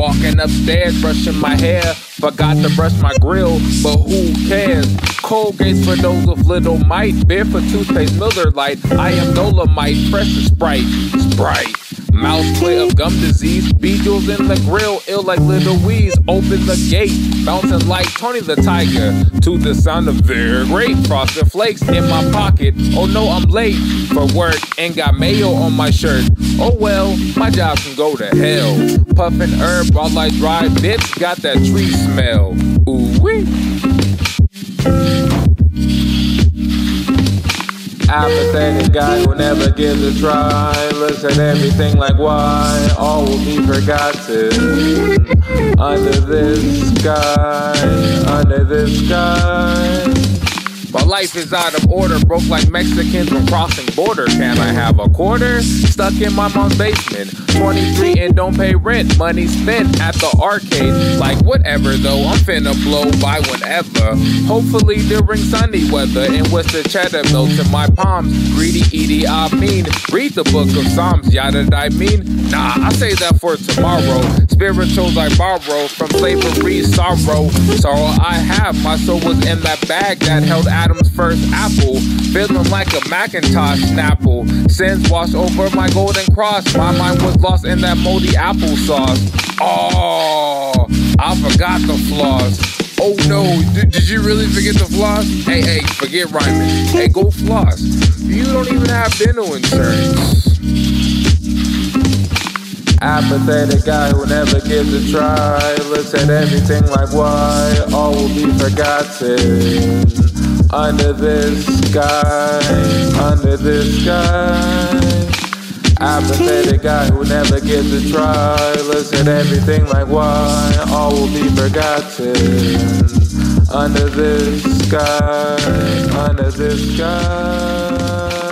Walking upstairs, brushing my hair. Forgot to brush my grill, but who cares? Colgate's for those with little might. Beer for toothpaste, Miller Lite. I am Dolomite, pressure Sprite. Sprite. Mouth clear of gum disease. Beagles in the grill, ill like little weeds. Open the gate, bouncing like Tony the Tiger. To the sound of very great frosted flakes in my pocket. Oh no, I'm late for work and got mayo on my shirt. Oh well, my job can go to hell. Puffin' herb while I dry bitch got that tree smell. Ooh wee. Apathetic guy who never gives a try. Looks at everything like why all will be forgotten. Under this sky, under this sky. Life is out of order, broke like Mexicans when crossing border. Can I have a quarter? Stuck in my mom's basement. 23 and don't pay rent. Money spent at the arcade. Like whatever though, I'm finna blow by whenever. Hopefully during sunny weather. And with the cheddar melts in my palms. Greedy Edie, I mean. Read the book of Psalms, yada I mean. Nah, I say that for tomorrow. Spirituals I borrow from slavery, sorrow. Sorrow I have. My soul was in that bag that held Adam's first apple. Feeling like a Macintosh snapple. Sins washed over my golden cross. My mind was lost in that moldy applesauce. Oh, I forgot the flaws. Oh no, did, did you really forget the floss? Hey, hey, forget rhyming. Hey, go floss. You don't even have dental insurance. Apathetic guy who never gives a try. Looks at everything like why all will be forgotten. Under this sky, under this sky. Apathetic guy who never gives a try. At everything like why all will be forgotten. Under this sky, under this sky.